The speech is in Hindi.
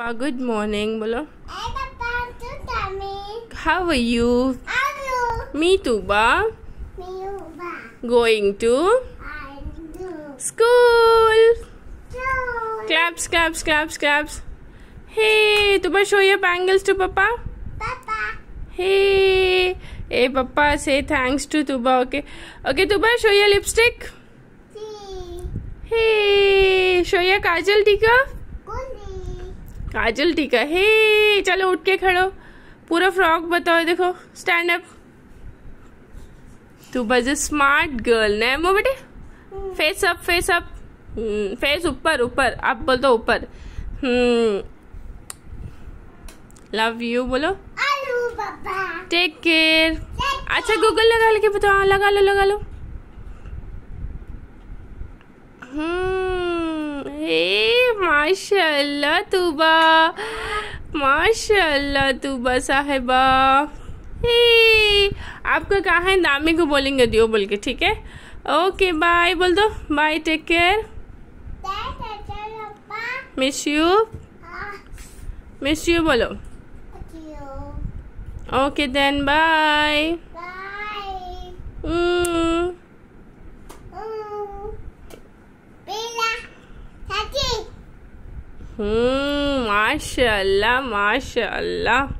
पापा गुड मॉर्निंग बोलो। How are you me too बा going to school claps claps claps claps hey तुम्हें शो ये बैंगल्स टू पापा हे ए पापा से thanks to Tuba okay okay Tuba show lipstick hey show ये काजल टीका काजल टीका हे। चलो उठ के खड़ो। पूरा फ्रॉक बताओ देखो स्टैंड अप तू बस स्मार्ट गर्ल ने मो बेटे? Face up face up face ऊपर ऊपर। अब बोल दो ऊपर। हम्म। लव यू बोलो। टेक केयर अच्छा गूगल लगा लेके बताओ। लगा लो लगा लो। हम्म हे। माशाल्लाह तुबा। माशाल्लाह तुबा साहिबा। आपका कहाँ है? दामी को बोलेंगे दियो बोल के ठीक है? ओके बाय बोल दो। Bye take care. Miss you miss you बोलो। Okay then bye Tati. Hmm माशाल्लाह माशाल्लाह